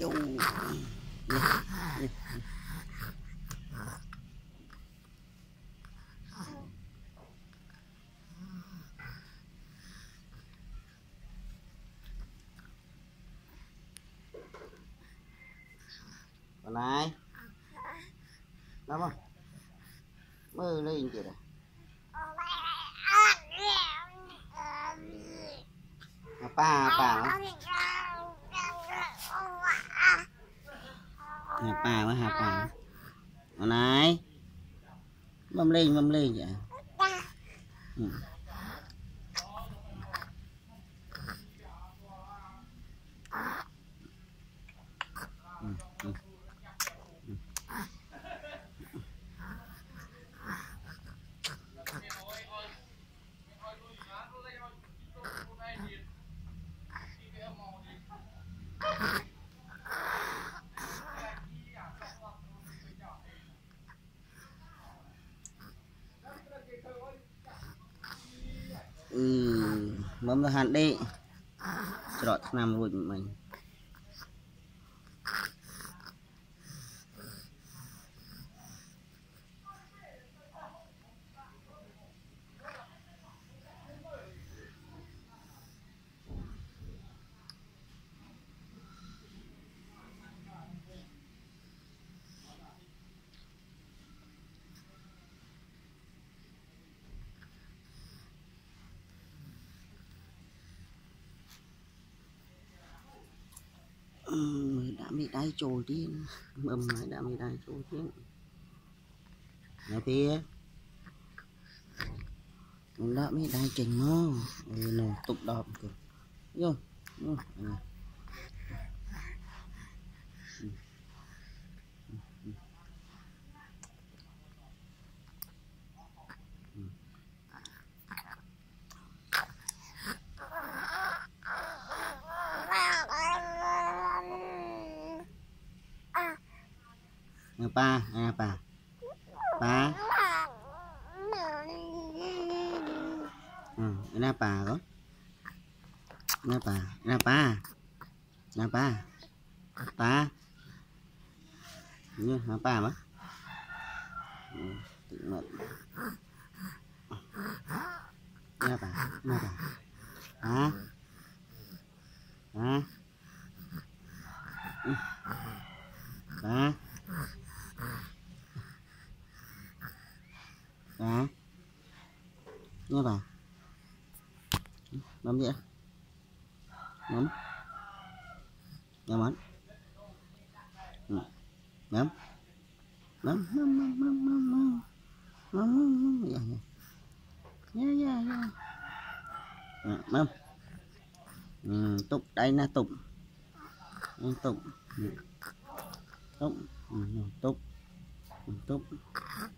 đâu còn này lắm không mơ lên kìa à, bà bà ហាប៉ាមើលហាប៉ាអូនឯងបំលេងបំលេងចា មមទៅហាន់ដេកច្រកឆ្នាំរួចមិញ mình đai chỗ đi. Mầm này đã mình đai chỗ đi này pia đã mình đai chỉnh mơ nó tục đọp kìa. Rồi rồi ba à ba. Ba na ba đó. Na ba na ba. Na ba. Ba. Như na ba mà tự mệt. Na ba na ba. À à nhé. Vào Nắm nhẹ Nắm Nắm ấn Nắm Nắm Nắm Nắm Nắm Nắm Nắm Nắm Nắm Nắm nắm nắm nắm nắm nắm Nắm ừ, nắm đây là nắm nắm nắm nắm nắm nắm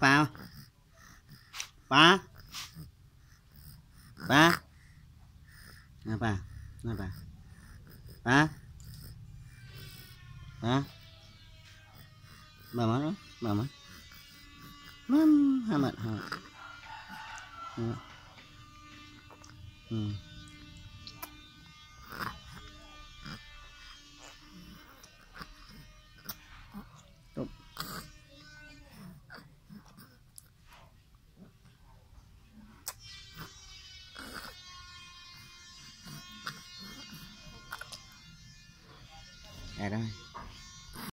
vào ba. Ba. Nè bà nè bà ba. Ba. Bà má đó bà má mắm hai mặt hả ừ. Dạ rồi